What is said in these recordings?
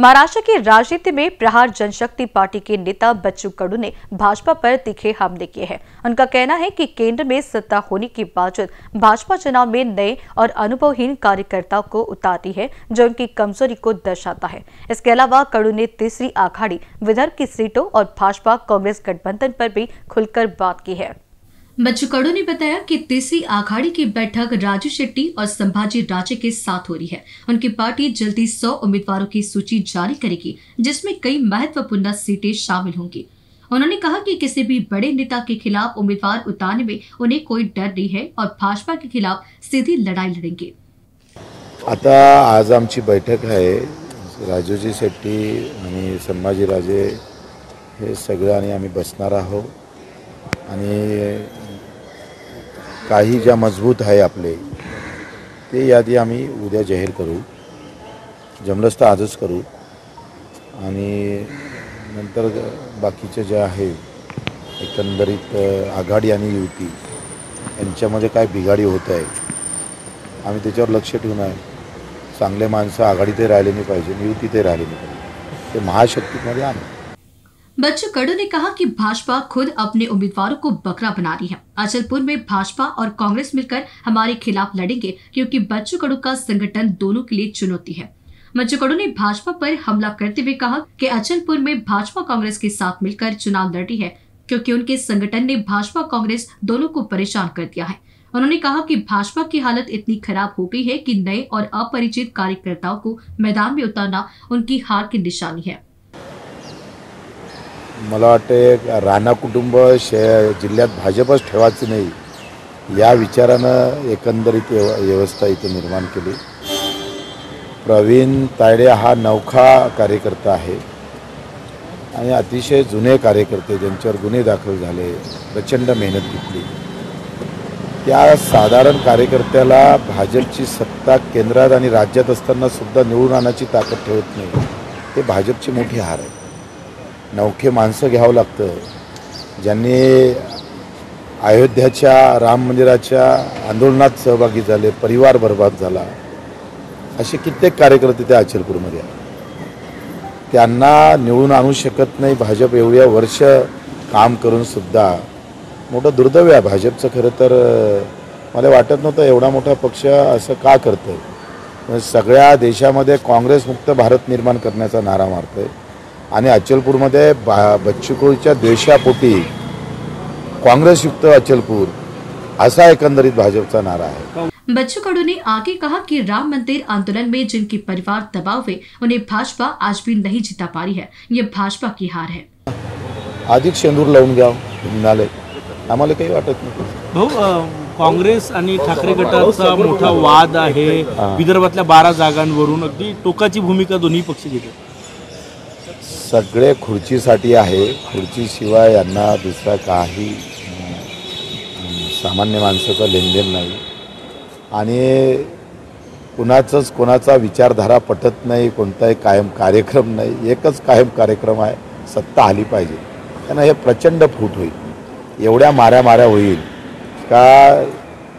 महाराष्ट्र की राजनीति में प्रहार जनशक्ति पार्टी के नेता बच्चू कडू ने भाजपा पर तीखे हमले किए हैं। उनका कहना है कि केंद्र में सत्ता होने के बावजूद भाजपा चुनाव में नए और अनुभवहीन कार्यकर्ताओं को उतारती है, जो उनकी कमज़ोरी को दर्शाता है। इसके अलावा कडू ने तीसरी आखाड़ी विदर्भ की सीटों और भाजपा कांग्रेस गठबंधन पर भी खुलकर बात की है। बच्चू कडू ने बताया कि तीसरी आघाड़ी की बैठक राजू शेट्टी और संभाजी राजे के साथ हो रही है। उनकी पार्टी जल्दी सौ उम्मीदवारों की सूची जारी करेगी, जिसमें कई महत्वपूर्ण सीटें शामिल होंगी। उन्होंने कहा कि किसी भी बड़े नेता के खिलाफ उम्मीदवार उतारने में उन्हें कोई डर नहीं है और भाजपा के खिलाफ सीधी लड़ाई लड़ेंगे। आता आज आमची बैठक आहे राजूजी शेट्टी आणि संभाजीराजे हे सगळं आणि आम्ही काही ज्या मजबूत आहे आपले ते यादी आम्ही उद्या जाहीर करू. जमलंच तर आजच करू. आणि नंतर बाकीचे जे आहे एकंदरीत आघाडी आणि युती यांच्यामध्ये काय बिघाडी होत आहे आम्ही त्याच्यावर लक्ष ठेवून आहे. चांगले माणसं आघाडीतही राहिले नाही पाहिजे युतीतही राहिले नाही पाहिजे. ते महाशक्तीमध्ये आणू बच्चू कडू ने कहा कि भाजपा खुद अपने उम्मीदवारों को बकरा बना रही है। अचलपुर में भाजपा और कांग्रेस मिलकर हमारे खिलाफ लड़ेंगे, क्योंकि बच्चू कडू का संगठन दोनों के लिए चुनौती है। बच्चू कडू ने भाजपा पर हमला करते हुए कहा कि अचलपुर में भाजपा कांग्रेस के साथ मिलकर चुनाव लड़ी है, क्योंकि उनके संगठन ने भाजपा कांग्रेस दोनों को परेशान कर दिया है। उन्होंने कहा कि भाजपा की हालत इतनी खराब हो गई है कि नए और अपरिचित कार्यकर्ताओं को मैदान में उतारना उनकी हार की निशानी है। मला वाटते राणा कुटुंब शे जिल्ह्यात भाजपच ठेवायचं नाही. या विचारानं एकंदरीत व्यवस्था इथे निर्माण केली. प्रवीण तायडे हा नौखा कार्यकर्ता आहे. आणि अतिशय जुने कार्यकर्ते ज्यांच्यावर गुन्हे दाखल झाले प्रचंड मेहनत घेतली. त्या साधारण कार्यकर्त्याला भाजपची सत्ता केंद्रात आणि राज्यात असताना सुद्धा निवडून आणण्याची ताकद ठेवत नाही. ते भाजपची मोठी हार आहे. नौखे माणसं घ्यावं लागतं. ज्यांनी अयोध्याच्या राम मंदिराच्या आंदोलनात सहभागी झाले परिवार बर्बाद झाला असे कित्येक कार्यकर्ते त्या अचलपूरमध्ये आहेत. त्यांना निवडून आणू शकत नाही भाजप एवढ्या वर्ष काम करून सुद्धा. मोठं दुर्दैव आहे भाजपचं खरं तर मला वाटत नव्हतं एवढा मोठा पक्ष असं का करतं सगळ्या देशामध्ये काँग्रेसमुक्त भारत निर्माण करण्याचा नारा मारतोय. आणि अचलपूरमध्ये बा बच्चूकडूच्या द्वेषापोटी काँग्रेसयुक्त अचलपूर असा एकंदरीत भाजपचा नारा आहे. बच्चू कडू ने आगे कहा कि राम मंदिर आंदोलन में जिनके परिवार दबाव हुए उन्हें भाजपा आज भी नहीं जिता पा रही है। ये भाजपा की हार है। अधिक शेंदूर लावून घ्या म्हणाले आम्हाला काही वाटत नाही. भाऊ काँग्रेस आणि ठाकरे गटाचा मोठा वाद आहे. विदर्भातल्या बारा जागांवरून अगदी टोकाची भूमिका दोन्ही पक्ष घेतात. सगळे खुर्चीसाठी आहे. खुर्चीशिवाय यांना दुसरा काही सामान्य माणसाचं लेनदेन नाही. आणि कुणाचंच कोणाचा विचारधारा पटत नाही कोणताही कायम कार्यक्रम नाही. एकच कायम कार्यक्रम आहे सत्ता आली पाहिजे. त्यांना हे प्रचंड फूट होईल. एवढ्या माऱ्या माऱ्या होईल. का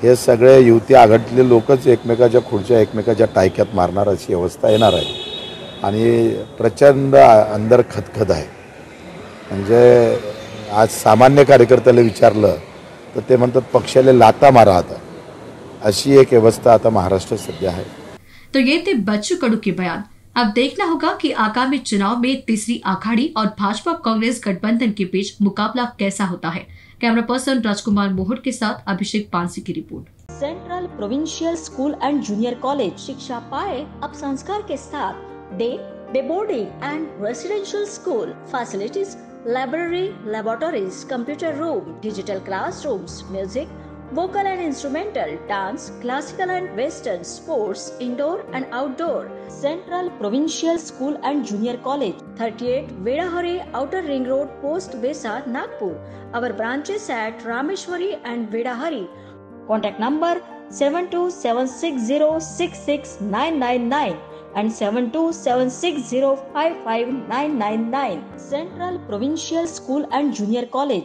हे सगळे युवती आघाडीतले लोकच एकमेकाच्या खुर्च्या एकमेकाच्या टायक्यात मारणार अशी अवस्था येणार आहे. आणि प्रचंड अंदर खतखत आहे. म्हणजे आज सामान्य कार्यकर्त्याला विचारलं तर ते म्हणतात पक्षाला लाता मारा आता. अशी एक व्यवस्था आता महाराष्ट्र सध्या है तो ये थे बच्चू कडू के बयान। अब देखना होगा कि आगामी चुनाव में तीसरी आखाड़ी और भाजपा कांग्रेस गठबंधन के बीच मुकाबला कैसा होता है। कैमरा पर्सन राजकुमार मोहर के साथ अभिषेक पांसी की report. Central provincial school and junior college शिक्षा पाए अब संस्कार के साथ Day, day boarding and residential school facilities, library, laboratories, computer room, digital classrooms, music, vocal and instrumental, dance, classical and western, sports, indoor and outdoor. Central Provincial School and Junior College, 38 Vedahari Outer Ring Road, Post Besa, Nagpur. Our branches at Rameshwari and Vedahari. Contact number 7276066999 and 7276055999 Central Provincial School and Junior College